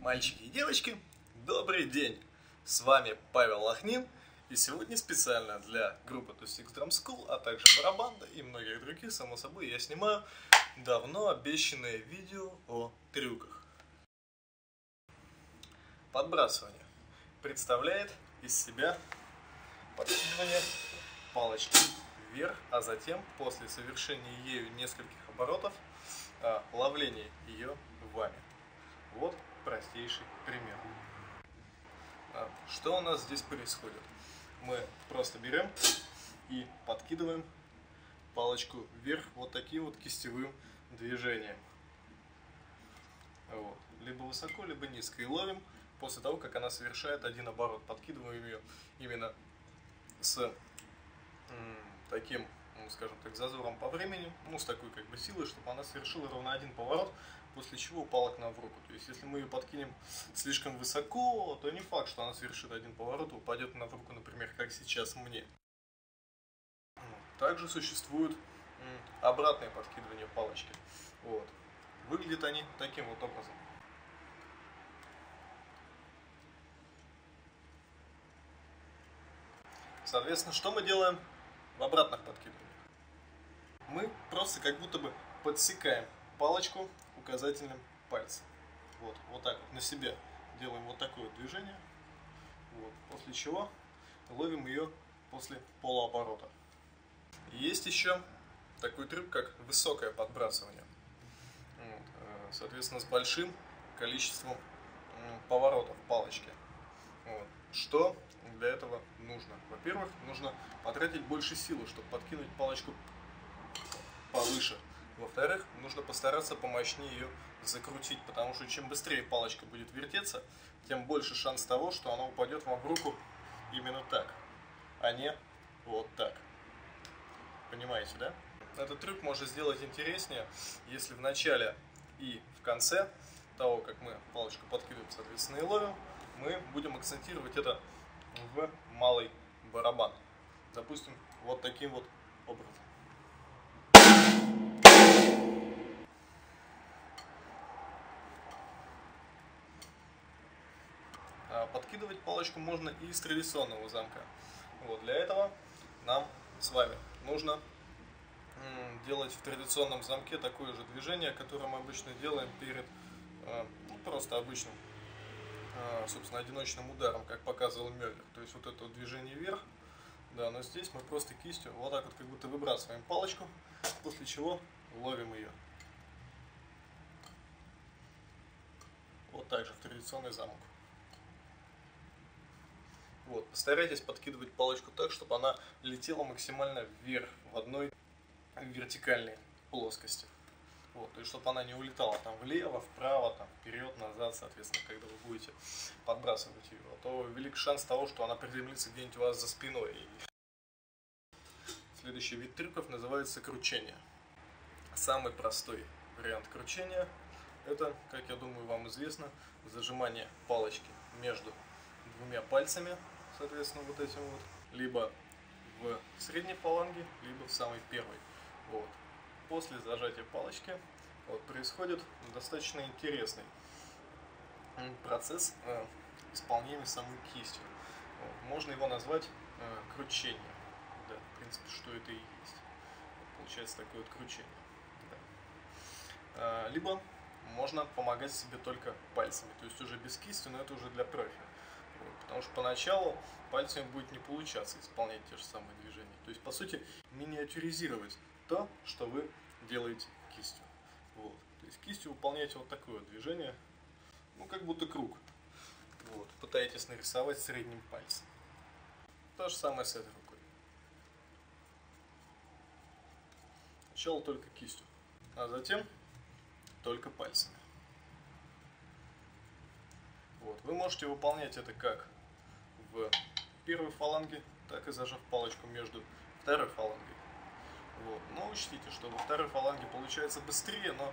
Мальчики и девочки, добрый день! С вами Павел Лохнин, и сегодня специально для группы To Six Drum School, а также барабанда и многих других, само собой, я снимаю давно обещанное видео о трюках. Подбрасывание представляет из себя подкидывание палочки вверх, а затем после совершения ею нескольких оборотов а, ловление ее вами. Вот простейший пример. А, что у нас здесь происходит? Мы просто берем и подкидываем палочку вверх вот таким вот кистевым движением. Вот. Либо высоко, либо низко. И ловим после того, как она совершает один оборот. Подкидываем ее именно с таким, ну, скажем так, зазором по времени, ну, с такой как бы силой, чтобы она совершила ровно один поворот, после чего упала к нам в руку. То есть, если мы ее подкинем слишком высоко, то не факт, что она совершит один поворот и упадет нам в руку, например, как сейчас мне. Также существует обратное подкидывание палочки. Вот. Выглядят они таким вот образом. Соответственно, что мы делаем в обратных подкидываниях? Мы просто как будто бы подсекаем палочку указательным пальцем. Вот, вот так вот на себя делаем вот такое движение. Вот, после чего ловим ее после полуоборота. Есть еще такой трюк, как высокое подбрасывание. Вот, э, соответственно, с большим количеством поворотов палочки. Вот. Что для этого нужно? Во-первых, нужно потратить больше силы, чтобы подкинуть палочку повыше. Во-вторых, нужно постараться помощнее ее закрутить, потому что чем быстрее палочка будет вертеться, тем больше шанс того, что она упадет вам в руку именно так, а не вот так. Понимаете, да? Этот трюк можно сделать интереснее, если в начале и в конце того, как мы палочку подкидываем, соответственно, и ловим, мы будем акцентировать это в малый барабан. Допустим, вот таким вот образом. А подкидывать палочку можно и из традиционного замка. Вот для этого нам с вами нужно делать в традиционном замке такое же движение, которое мы обычно делаем перед э, ну, просто обычным а, собственно, одиночным ударом, как показывал Мюллер. То есть вот это вот движение вверх, да, но здесь мы просто кистью вот так вот как будто выбрасываем палочку, после чего ловим ее. Вот так же в традиционный замок. Вот, постарайтесь подкидывать палочку так, чтобы она летела максимально вверх, в одной вертикальной плоскости. Вот, то есть, чтобы она не улетала там влево, вправо, там, вперед, назад, соответственно, когда вы будете подбрасывать ее. А то велик шанс того, что она приземлится где-нибудь у вас за спиной. Следующий вид трюков называется кручение. Самый простой вариант кручения это, как я думаю, вам известно, зажимание палочки между двумя пальцами, соответственно, вот этим вот, либо в средней фаланге, либо в самой первой. Вот после зажатия палочки вот, происходит достаточно интересный процесс э, исполнения самой кистью. Вот, можно его назвать э, кручением. Да, в принципе, что это и есть. Вот, получается такое вот кручение. Да. Э, либо можно помогать себе только пальцами, то есть уже без кисти, но это уже для профи. Потому что поначалу пальцами будет не получаться исполнять те же самые движения. То есть, по сути, миниатюризировать то, что вы делаете кистью. Вот. То есть кистью выполняете вот такое движение, ну как будто круг. Вот. Пытаетесь нарисовать средним пальцем. То же самое с этой рукой. Сначала только кистью, а затем только пальцами. Вот. Вы можете выполнять это как в первой фаланге, так и зажав палочку между второй фалангой. Вот. Но учтите, что во второй фаланге получается быстрее, но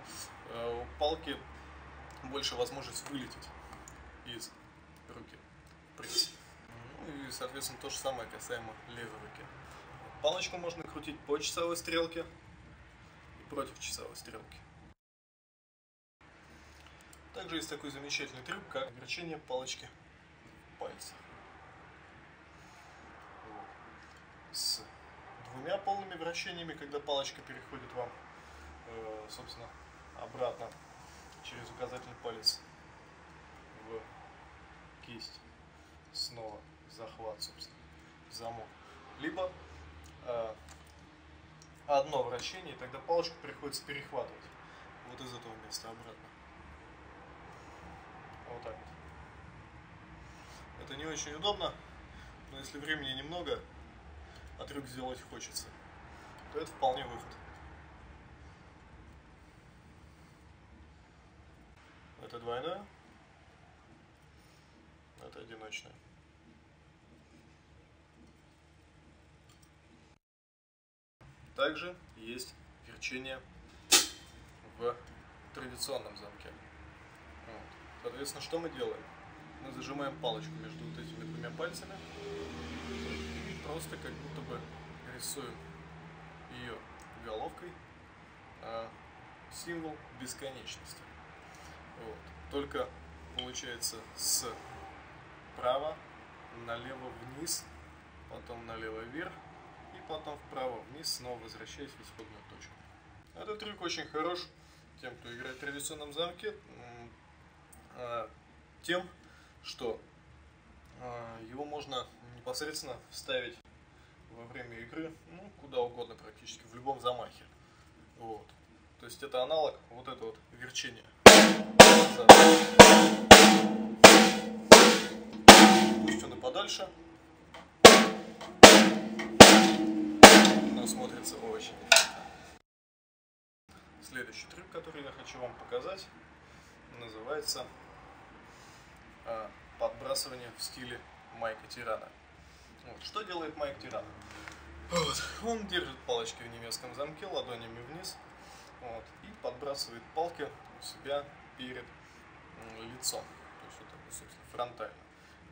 э, у палки больше возможность вылететь из руки. Ну и, соответственно, то же самое касаемо левой руки. Палочку можно крутить по часовой стрелке, против часовой стрелки. Также есть такой замечательный трюк, как вращение палочки в пальцах. С двумя полными вращениями, когда палочка переходит вам, э, собственно, обратно через указательный палец в кисть. Снова захват, собственно, замок. Либо э, одно вращение, и тогда палочку приходится перехватывать вот из этого места обратно. Вот так вот. Это не очень удобно, но если времени немного, а трюк сделать хочется, то это вполне выход. Это двойная, это одиночная. Также есть верчение в традиционном замке. Вот. Соответственно, что мы делаем? Мы зажимаем палочку между вот этими двумя пальцами просто как будто бы рисуем ее головкой а, символ бесконечности. Вот. Только получается с право налево вниз, потом налево вверх и потом вправо вниз, снова возвращаясь в исходную точку. Этот трюк очень хорош тем, кто играет в традиционном замке, а, тем, что его можно непосредственно вставить во время игры, ну, куда угодно практически, в любом замахе. Вот. То есть это аналог вот этого вот верчения. Пусть он и подальше. Но смотрится очень Следующий трюк, который я хочу вам показать, называется э, подбрасывание в стиле Майка Тирана. Вот. Что делает Майк Тиран? Вот. Он держит палочки в немецком замке ладонями вниз вот, и подбрасывает палки у себя перед лицом. То есть вот так, собственно, фронтально.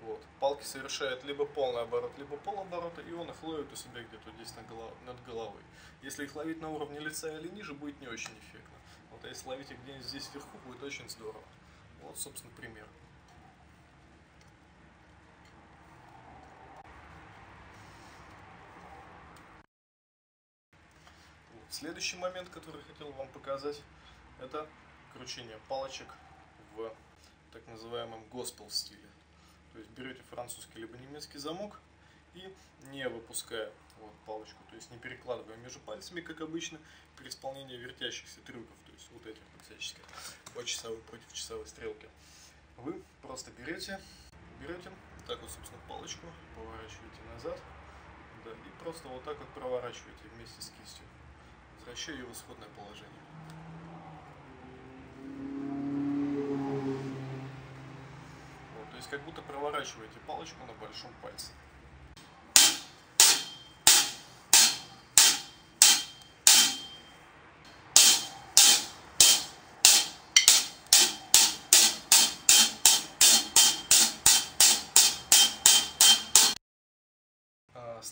Вот. Палки совершают либо полный оборот, либо полоборота, и он их ловит у себя где-то здесь на голов... над головой. Если их ловить на уровне лица или ниже, будет не очень эффектно. Вот, а если ловить их где-нибудь здесь вверху, будет очень здорово. Вот, собственно, пример. Вот. Следующий момент, который хотел вам показать, это кручение палочек в так называемом госпел стиле. То есть берете французский либо немецкий замок и не выпуская вот, палочку, то есть не перекладывая между пальцами, как обычно, при исполнении вертящихся трюков, то есть вот этих вот всяческих, по часовой против часовой стрелки. Вы просто берете, берете, так вот, собственно, палочку, поворачиваете назад, да, и просто вот так вот проворачиваете вместе с кистью, возвращая ее в исходное положение. есть как будто проворачиваете палочку на большом пальце.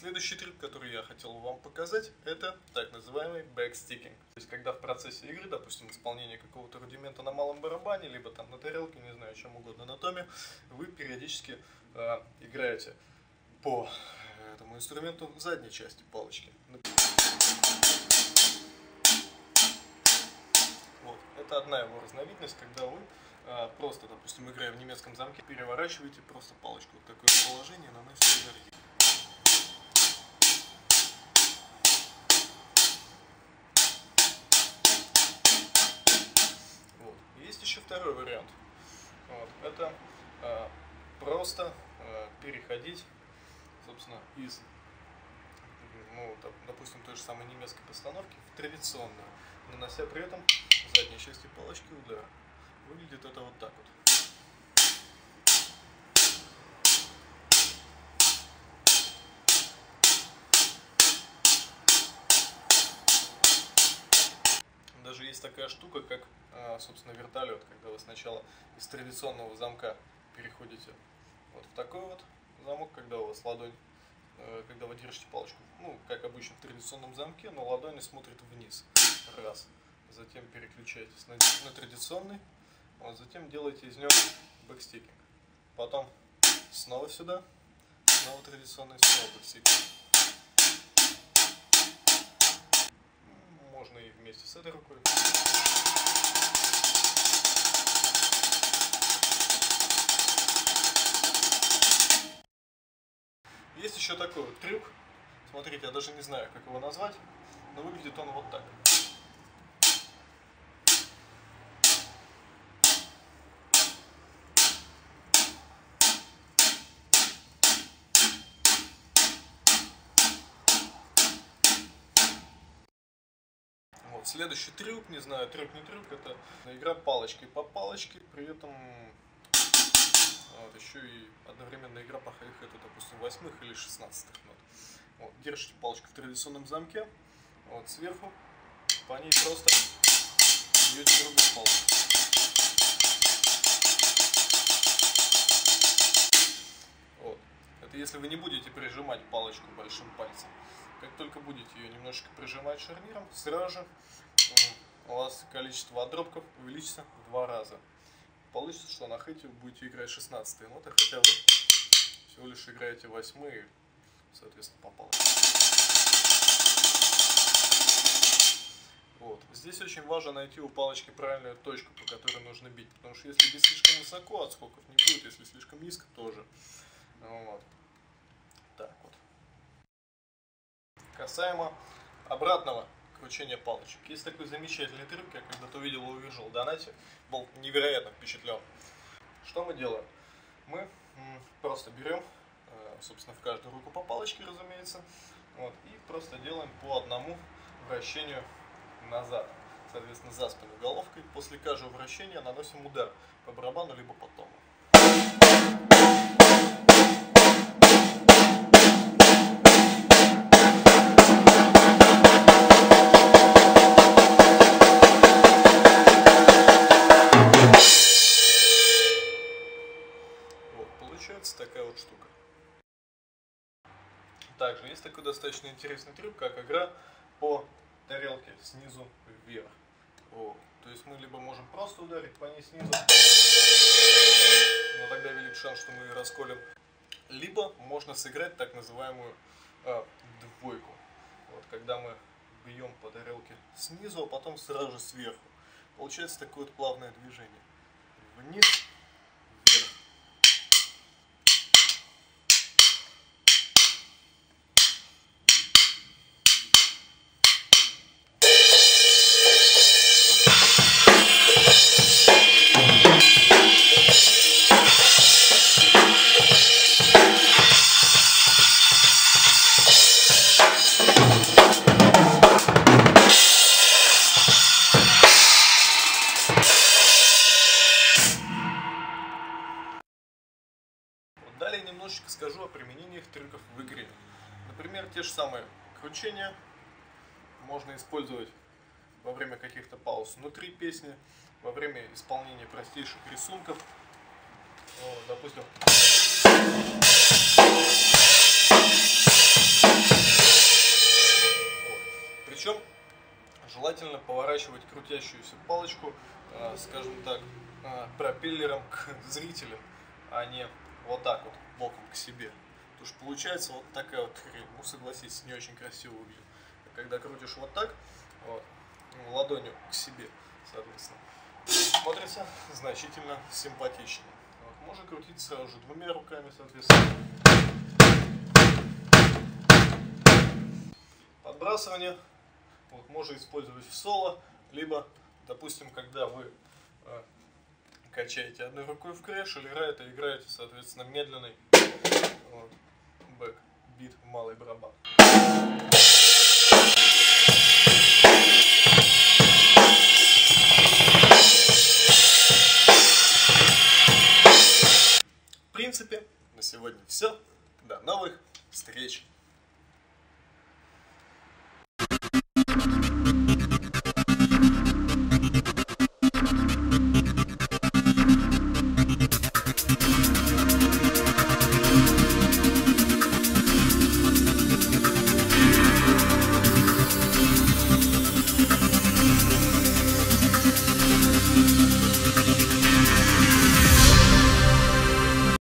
Следующий трюк, который я хотел вам показать, это так называемый backsticking. То есть, когда в процессе игры, допустим, исполнение какого-то рудимента на малом барабане, либо там на тарелке, не знаю, чем угодно на томе, вы периодически э, играете по этому инструменту задней части палочки. Вот. Это одна его разновидность, когда вы э, просто, допустим, играя в немецком замке, переворачиваете просто палочку в такое положение, наносите энергию. Второй вариант. Вот. Это э, просто э, переходить, собственно, из, ну, допустим, той же самой немецкой постановки в традиционную, нанося при этом задней части палочки удар. Выглядит это вот так вот. Есть такая штука, как а, собственно, вертолет, когда вы сначала из традиционного замка переходите вот в такой вот замок, когда у вас ладонь э, когда вы держите палочку, ну, как обычно в традиционном замке, но ладони смотрят вниз. Раз. Затем переключаетесь на, на традиционный, вот, затем делаете из него backsticking. Потом снова сюда, снова традиционный, снова backsticking. Можно и вместе с этой рукой. Есть еще такой вот трюк. Смотрите, я даже не знаю, как его назвать, но выглядит он вот так. Вот, следующий трюк, не знаю, трюк не трюк, это игра палочкой по палочке, при этом вот, еще и одновременно игра по хэт-хэту, допустим, восьмых или шестнадцатых нот. Вот, держите палочку в традиционном замке, вот сверху, по ней просто бьете другую палку. Вот. Это если вы не будете прижимать палочку большим пальцем. Как только будете ее немножечко прижимать шарниром, сразу же у вас количество отдробков увеличится в два раза получится, что на хэте вы будете играть 16 ноты, хотя вы всего лишь играете 8 соответственно, попало. Вот. Здесь очень важно найти у палочки правильную точку, по которой нужно бить, потому что если бить слишком высоко, отскоков не будет, если слишком низко, тоже. Вот. Так вот. Касаемо обратного кручения палочек. Есть такой замечательный трюк, я когда-то увидел у Virgil Donati, был невероятно впечатлен. Что мы делаем? Мы просто берем, э, собственно, в каждую руку по палочке, разумеется, вот, и просто делаем по одному вращению назад. Соответственно, за спину головкой. После каждого вращения наносим удар по барабану либо по тому. Есть такой достаточно интересный трюк, как игра по тарелке снизу вверх. Вот. То есть мы либо можем просто ударить по ней снизу, но тогда велик шанс, что мы ее расколем, либо можно сыграть так называемую э, двойку. Вот, когда мы бьем по тарелке снизу, а потом сразу же сверху. Получается такое вот плавное движение. Вниз, кручения можно использовать во время каких-то пауз внутри песни, во время исполнения простейших рисунков. Вот, допустим, Причем желательно поворачивать крутящуюся палочку, э, скажем так, э, пропеллером к зрителям, а не вот так вот, боком к себе. Потому что получается вот такая вот хрень. Ну, согласитесь, не очень красиво выглядит. Когда крутишь вот так, вот, ну, ладонью к себе, соответственно, смотрится значительно симпатичнее. Вот, можно крутить сразу же двумя руками, соответственно. Подбрасывание вот, можно использовать в соло, либо, допустим, когда вы э, качаете одной рукой в crash или ride, играете, соответственно, медленный backbeat, малый барабан. В принципе, на сегодня все. До новых встреч!